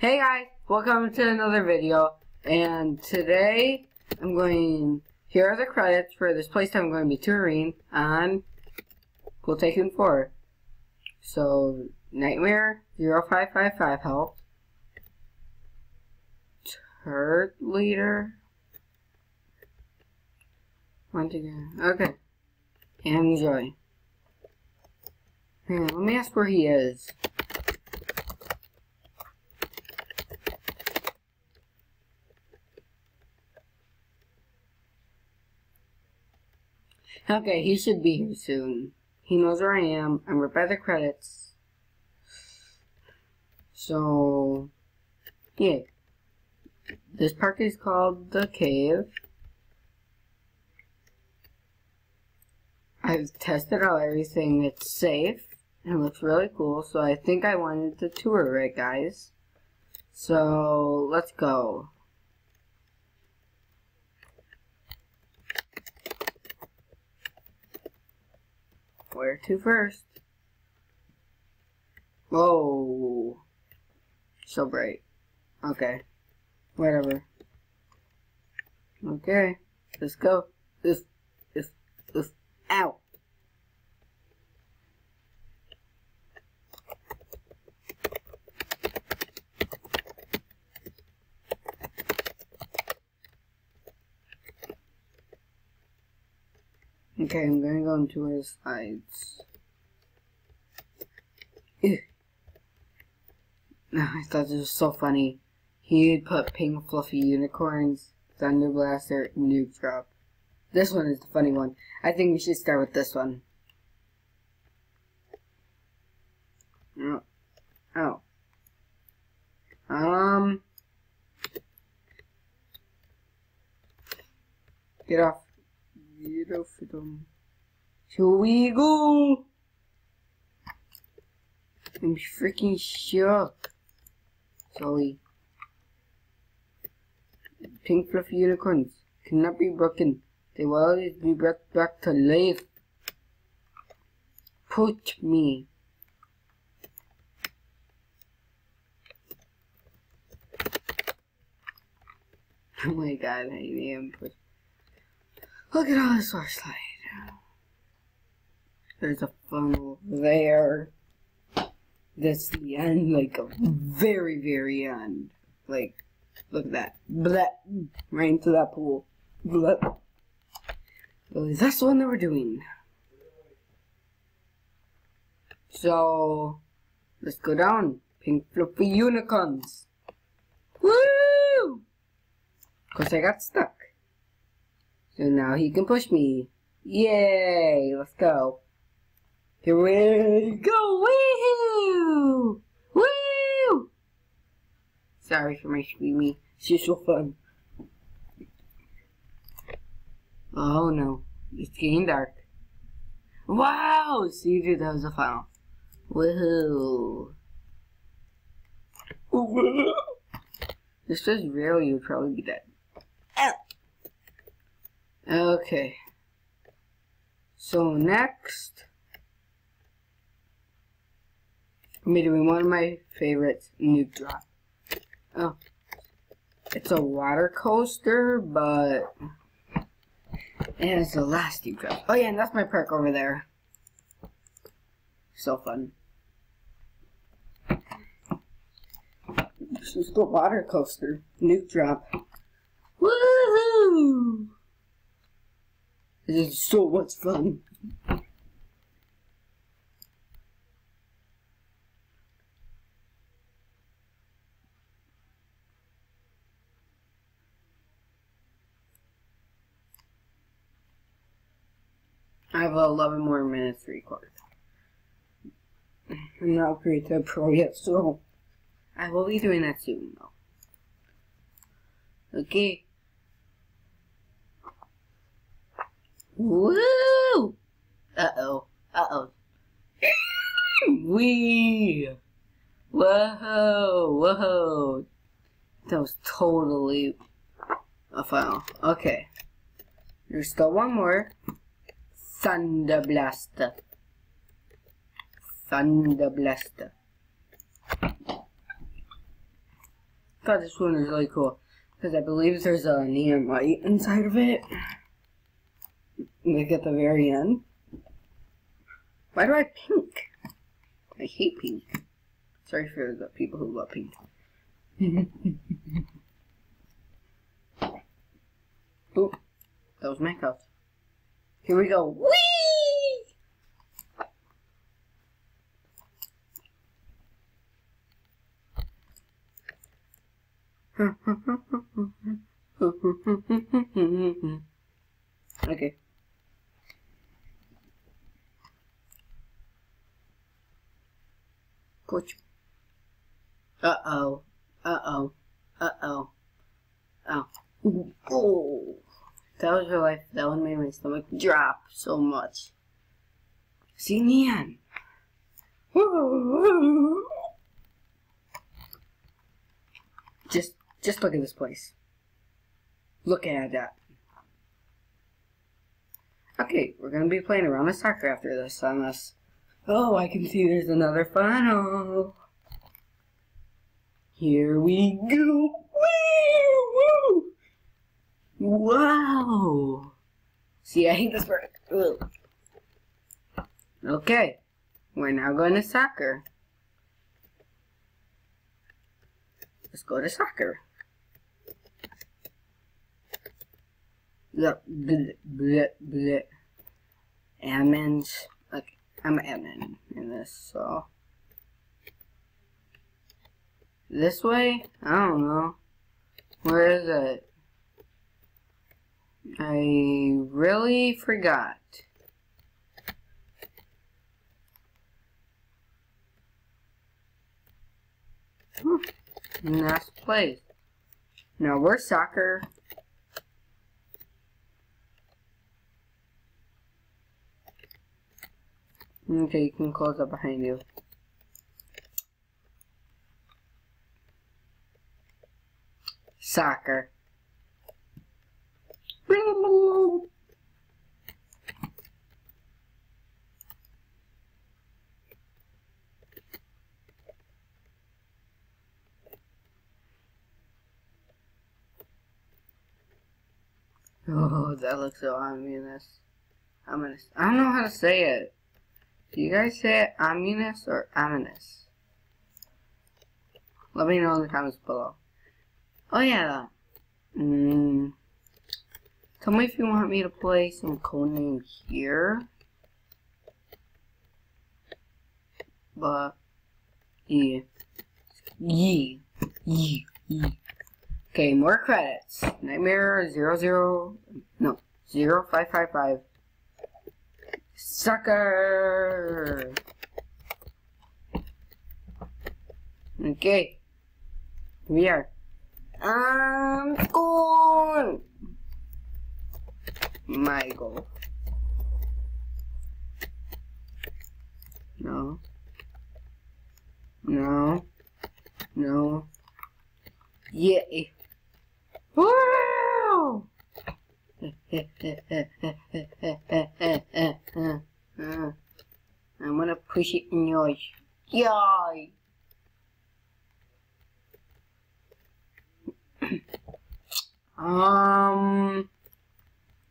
Hey guys, welcome to another video, and today I'm going, here are the credits for this place I'm going to be touring on Pool Tycoon 4. So, Nightmare 0555 helped, Turd Leader, once again, okay, enjoy. Joy. Here, let me ask where he is. Okay, he should be here soon. He knows where I am. I'm right by the credits. So, yeah. This park is called The Cave. I've tested out everything. It's safe. It looks really cool. So I think I wanted to tour it, guys. So, let's go. Where to first? Oh, so bright. Okay, whatever. Okay, let's go. This, this, this, ow. Okay, I'm gonna go into his slides. I thought this was so funny. He put pink fluffy unicorns, thunder blaster, nuke drop. This one is the funny one. I think we should start with this one. Oh. oh. Um. Get off. Get for them. Here we go. I'm freaking shook. Sorry. Pink fluffy unicorns cannot be broken. They will always be brought back to life. Put me. Oh my god, I am put. Look at all this flashlight. There's a funnel there. That's the end, like a very, very end. Like, look at that. Right into that pool. That's the one that we're doing. So, let's go down. Pink fluffy unicorns. Woo! Cause I got stuck. So now he can push me. Yay! Let's go. Here we go! Woohoo! Woo! Sorry for my screaming. It's just so fun. Oh no. It's getting dark. Wow! See, dude, that was a final. Woohoo! This was real, you'd probably be dead. Okay. So next, I'm doing one of my favorites, Nuke Drop. Oh, it's a water coaster, but it has the last Nuke Drop. Oh yeah, and that's my perk over there. So fun. This is the water coaster, Nuke Drop. Woohoo! This is so much fun. I have 11 more minutes to record. I'm not to pro yet, so I will be doing that soon, though. Okay. Woo! Uh-oh. Uh-oh. Wee! Whoa! Whoa! That was totally a foul. Okay. There's still one more. Thunder Blaster. Thunder Blaster. thought this one was really cool because I believe there's a neon light inside of it. Like at the very end. Why do I pink? I hate pink. Sorry for the people who love pink. Oop, that was my couch. Here we go. Whee! okay. Coach. Uh-oh. Uh-oh. Uh-oh. Oh. Oh. That was real life. That one made my stomach drop so much. See Neon. Just just look at this place. Look at that. Okay, we're gonna be playing around the soccer after this this. Oh, I can see there's another funnel. Here we go. Woo! Wow! See, I hate this word. Ugh. Okay, we're now going to soccer. Let's go to soccer. Blah, blah, blah, blah. Admins. I'm admin in this, so. This way? I don't know. Where is it? I really forgot. Hmm. Nice place. Now, we're soccer. Okay, you can close up behind you. Soccer. Oh, that looks so ominous. Ominous. I don't know how to say it. Do you guys say it ominous or ominous? Let me know in the comments below. Oh yeah. Mm, tell me if you want me to play some codename here. But yeah. Yeah. Yeah. Yeah. Okay, more credits. Nightmare zero zero no zero five five five. Sucker. Okay. We are. I'm gone. My goal. No. No. No. Yeah. Wow! I'm gonna push it in yours. Yay! um.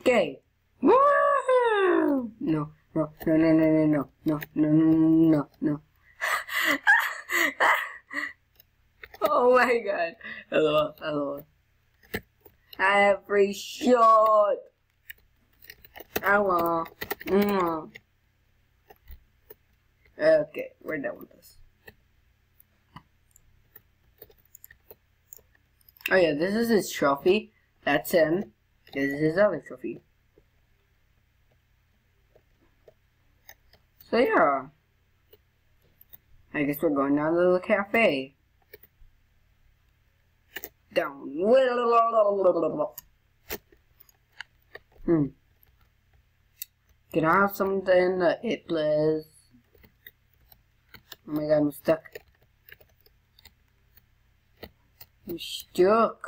Okay. Woo! No, no, no, no, no, no, no, no, no, no, no. oh my god. Hello, hello. Every shot. Hello. Mm. Okay, we're done with this. Oh yeah, this is his trophy. That's him. This is his other trophy. So yeah. I guess we're going down to the cafe. Down. Hmm. Can I have something that it plays? Oh my god, I'm stuck. I'm stuck.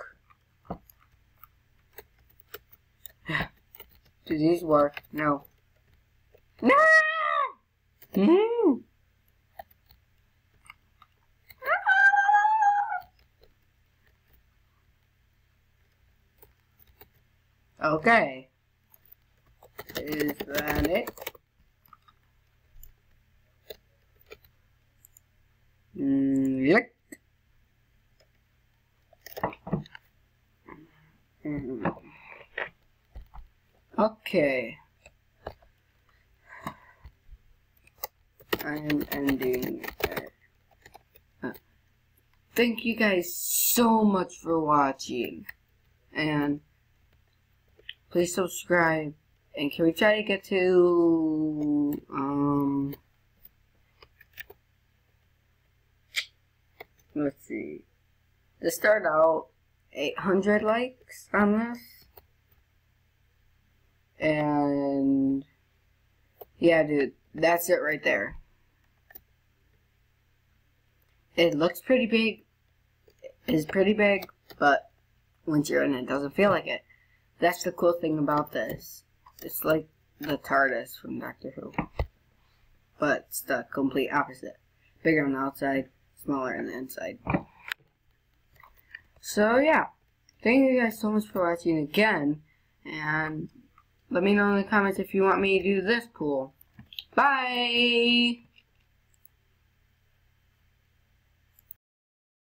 Do these work? No. No! No! Okay. Is that it? Mm, yep. Mm. Okay. I'm ending. Uh, thank you guys so much for watching. And please subscribe. And can we try to get to um let's see. To start out 800 likes on this. And yeah, dude, that's it right there. It looks pretty big. It's pretty big, but once you're in it, it doesn't feel like it. That's the cool thing about this. It's like the TARDIS from Doctor Who. But it's the complete opposite. Bigger on the outside, smaller on the inside. So yeah, thank you guys so much for watching again, and let me know in the comments if you want me to do this pool. Bye!